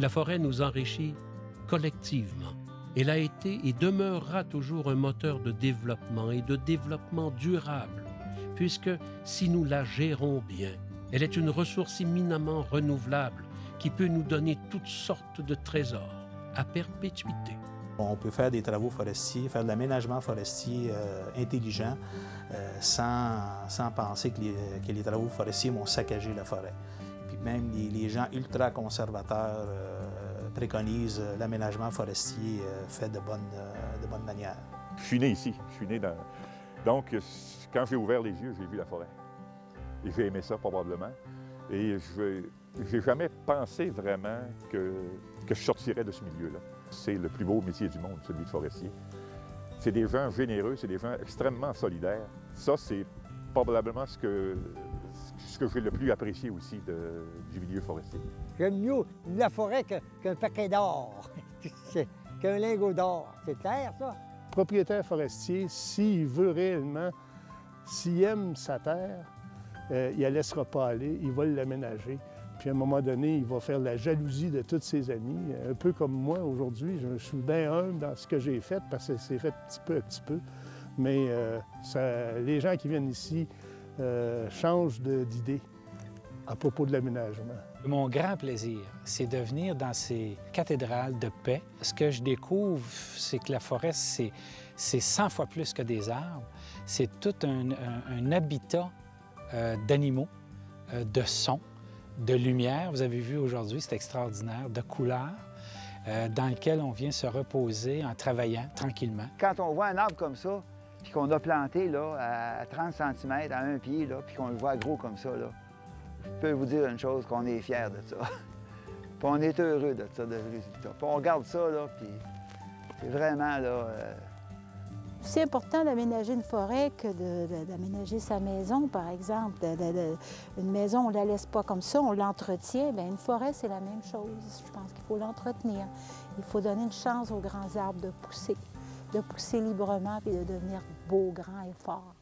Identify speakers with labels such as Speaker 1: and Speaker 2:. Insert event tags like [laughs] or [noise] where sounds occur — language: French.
Speaker 1: La forêt nous enrichit collectivement. Elle a été et demeurera toujours un moteur de développement et de développement durable, puisque si nous la gérons bien, elle est une ressource éminemment renouvelable qui peut nous donner toutes sortes de trésors à perpétuité.
Speaker 2: On peut faire des travaux forestiers, faire de l'aménagement forestier euh, intelligent euh, sans, sans, penser que les, que les, travaux forestiers vont saccager la forêt. Même les, gens ultra conservateurs euh, préconisent l'aménagement forestier fait de bonne, de bonne manière.
Speaker 3: Je suis né ici, je suis né dans... Donc, quand j'ai ouvert les yeux, j'ai vu la forêt. Et j'ai aimé ça probablement. Et je n'ai jamais pensé vraiment que, que je sortirais de ce milieu-là. C'est le plus beau métier du monde, celui de forestier. C'est des gens généreux, c'est des gens extrêmement solidaires. Ça, c'est probablement ce que, ce que j'ai le plus apprécié aussi de, du milieu forestier.
Speaker 4: J'aime mieux la forêt qu'un paquet d'or, [laughs] qu'un lingot d'or. C'est clair, ça?
Speaker 5: Le propriétaire forestier, s'il veut réellement, s'il aime sa terre, euh, il ne la laissera pas aller, il va l'aménager. Puis à un moment donné, il va faire la jalousie de tous ses amis. Un peu comme moi aujourd'hui, je suis bien humble dans ce que j'ai fait parce que c'est fait petit peu à petit peu. Mais euh, ça, les gens qui viennent ici euh, changent d'idée à propos de l'aménagement.
Speaker 6: Mon grand plaisir, c'est de venir dans ces cathédrales de paix. Ce que je découvre, c'est que la forêt, c'est 100 fois plus que des arbres. C'est tout un, un, un habitat euh, d'animaux, euh, de sons, de lumière. Vous avez vu aujourd'hui, c'est extraordinaire, de couleurs, euh, dans lequel on vient se reposer en travaillant tranquillement.
Speaker 4: Quand on voit un arbre comme ça, puis qu'on a planté là, à 30 cm, à un pied, là, puis qu'on le voit gros comme ça, là, je peux vous dire une chose, qu'on est fiers de ça. [laughs] puis on est heureux de ça, de ce résultat. Puis on regarde ça, là, puis c'est vraiment, là... Euh...
Speaker 7: C'est important d'aménager une forêt que d'aménager sa maison, par exemple. Une maison, on ne la laisse pas comme ça, on l'entretient. Bien, une forêt, c'est la même chose. Je pense qu'il faut l'entretenir. Il faut donner une chance aux grands arbres de pousser, de pousser librement et de devenir beaux, grands et forts.